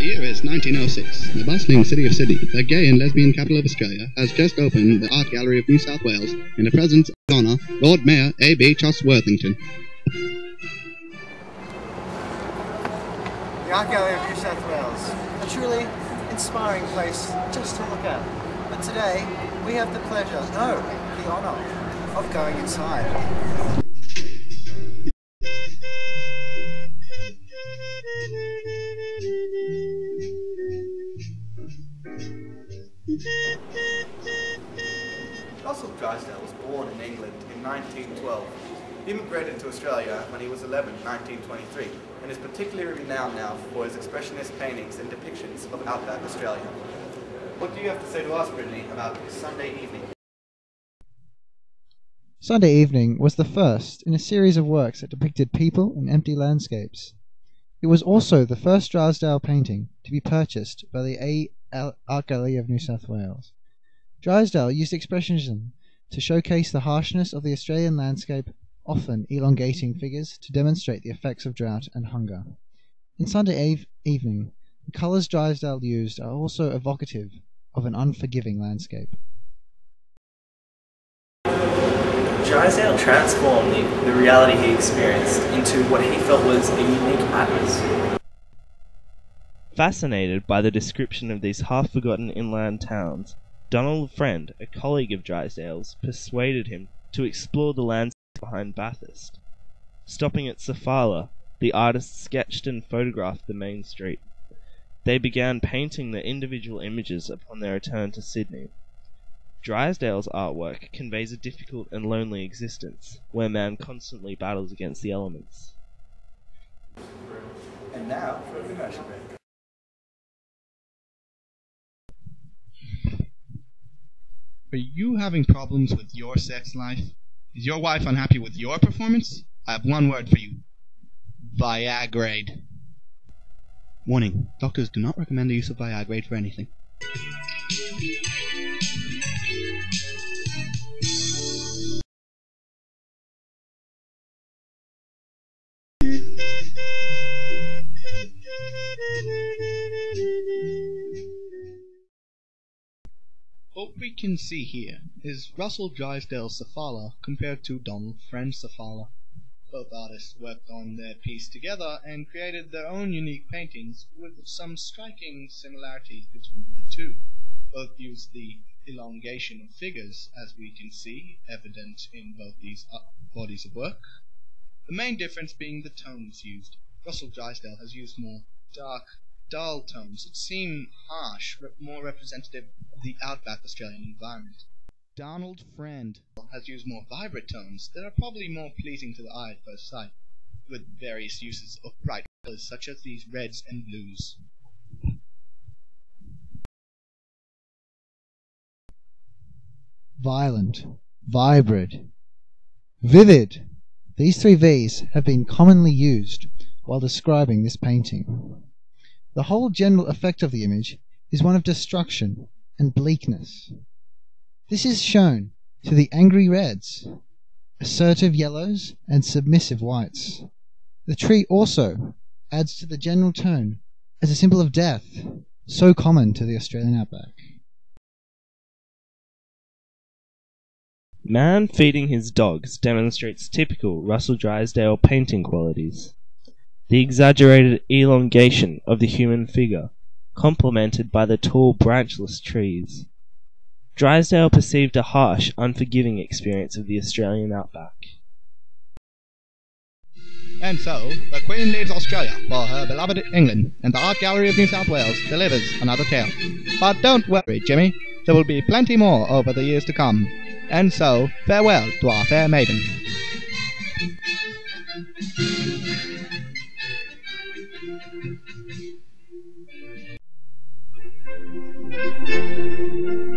The year is 1906. The bustling city of Sydney, the gay and lesbian capital of Australia, has just opened the Art Gallery of New South Wales in the presence of Honour Lord Mayor A.B. Chosworthington. The Art Gallery of New South Wales, a truly inspiring place just to look at. But today, we have the pleasure, no, the honour, of going inside. Russell Drysdale was born in England in 1912. He immigrated to Australia when he was 11 in 1923 and is particularly renowned now for his expressionist paintings and depictions of outback Australia. What do you have to say to us, Brittany, about Sunday evening? Sunday Evening was the first in a series of works that depicted people in empty landscapes. It was also the first Drysdale painting to be purchased by the A. L. Art Gallery of New South Wales. Drysdale used expressionism to showcase the harshness of the Australian landscape, often elongating figures to demonstrate the effects of drought and hunger. In Sunday eve- Evening, the colours Drysdale used are also evocative of an unforgiving landscape. Drysdale transformed the, the reality he experienced into what he felt was a unique atmosphere. Fascinated by the description of these half forgotten inland towns, Donald Friend, a colleague of Drysdale's, persuaded him to explore the landscape behind Bathurst. Stopping at Sofala, the artist sketched and photographed the main street. They began painting the individual images upon their return to Sydney. Drysdale's artwork conveys a difficult and lonely existence, where man constantly battles against the elements. And now for a commercial break. Are you having problems with your sex life? Is your wife unhappy with your performance? I have one word for you. Viagrade. Warning, doctors do not recommend the use of Viagrade for anything. Can see here is Russell Drysdale's Sofala compared to Donald Friend's Sofala. Both artists worked on their piece together and created their own unique paintings with some striking similarities between the two. Both used the elongation of figures, as we can see, evident in both these bodies of work. The main difference being the tones used. Russell Drysdale has used more dark, dull tones that seem harsh, re- more representative the outback Australian environment. Donald Friend has used more vibrant tones that are probably more pleasing to the eye at first sight, with various uses of bright colors such as these reds and blues. violent, vibrant, vivid. These three V's have been commonly used while describing this painting. The whole general effect of the image is one of destruction and bleakness. This is shown through the angry reds, assertive yellows, and submissive whites. The tree also adds to the general tone as a symbol of death, so common to the Australian outback. Man feeding his dogs demonstrates typical Russell Drysdale painting qualities. The exaggerated elongation of the human figure, complemented by the tall branchless trees. Drysdale perceived a harsh, unforgiving experience of the Australian outback. And so, the Queen leaves Australia for her beloved England, and the Art Gallery of New South Wales delivers another tale. But don't worry, Jimmy, there will be plenty more over the years to come. And so, farewell to our fair maiden. Thank you.